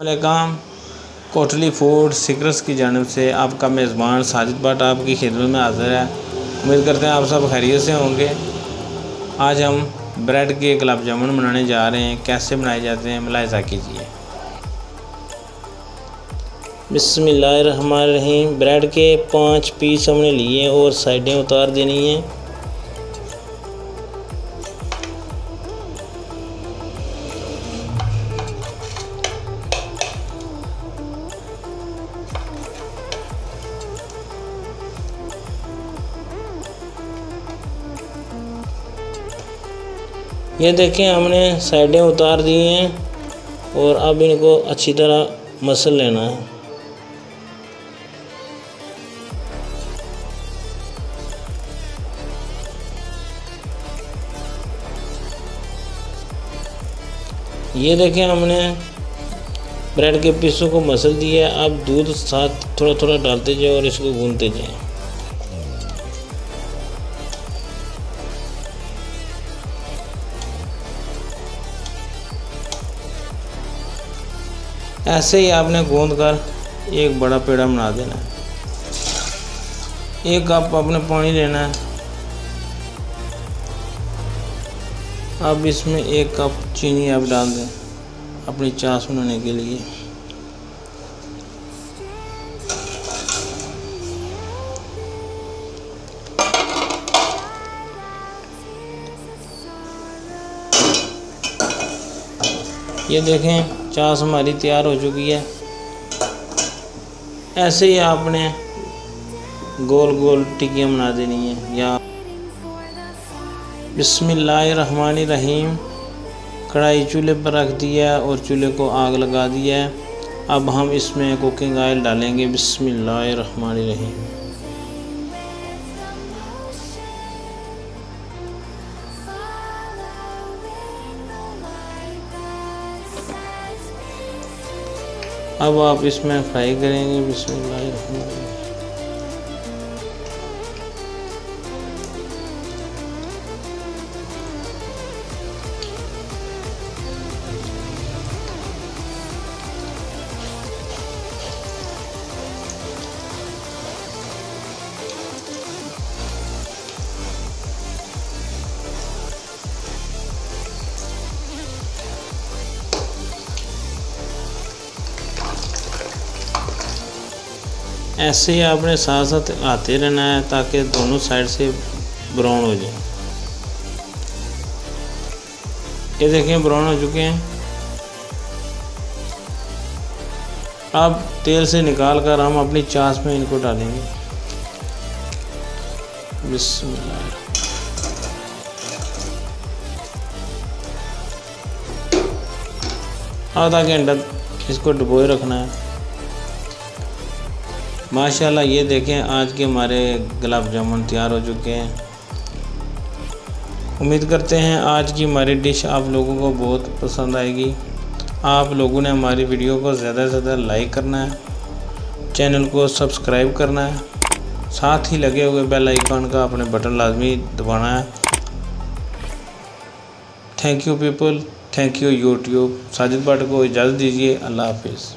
काम कोटली फ़ूड सिक्रस की जानब से आपका मेज़बान साजिद भट्ट आपकी खिदमत में हाज़िर है। उम्मीद करते हैं आप सब खैरियत से होंगे। आज हम ब्रेड के गुलाब जामुन बनाने जा रहे हैं। कैसे बनाए जाते हैं मुलायजा कीजिए। बिस्मिल्लाहिर्रहमानिर्रहीम। ब्रेड के पाँच पीस हमने लिए और साइडें उतार देनी है। ये देखें, हमने साइडें उतार दी हैं और अब इनको अच्छी तरह मसल लेना है। ये देखें, हमने ब्रेड के पीसों को मसल दिया अब दूध साथ थोड़ा थोड़ा डालते जाए और इसको गूंदते जाए। ऐसे ही आपने गूंद कर एक बड़ा पेड़ा बना देना है। एक कप अपने पानी लेना है। अब इसमें एक कप चीनी आप डाल दें अपनी चाश बनाने के लिए। ये देखें चास हमारी तैयार हो चुकी है। ऐसे ही आपने गोल गोल टिक्कियाँ बना देनी है। या रहीम कढ़ाई चूल्हे पर रख दिया है और चूल्हे को आग लगा दिया है। अब हम इसमें कुकिंग ऑयल डालेंगे। रहीम अब आप इसमें फ्राई करेंगे बिस्मिल्लाह ऐसे ही आपने साथ साथ आते रहना है ताकि दोनों साइड से ब्राउन हो जाए। ये देखें ब्राउन हो चुके हैं। अब तेल से निकाल कर हम अपनी चास में इनको डालेंगे। आधा घंटा इसको डुबोए रखना है। माशाल्लाह, ये देखें, आज के हमारे गुलाब जामुन तैयार हो चुके हैं। उम्मीद करते हैं आज की हमारी डिश आप लोगों को बहुत पसंद आएगी। आप लोगों ने हमारी वीडियो को ज़्यादा से ज़्यादा लाइक करना है, चैनल को सब्सक्राइब करना है, साथ ही लगे हुए बेल आइकॉन का अपने बटन लाजमी दबाना है। Thank you people thank you YouTube Sajid Bhatt को इजाज़त दीजिए। अल्लाह हाफिज़।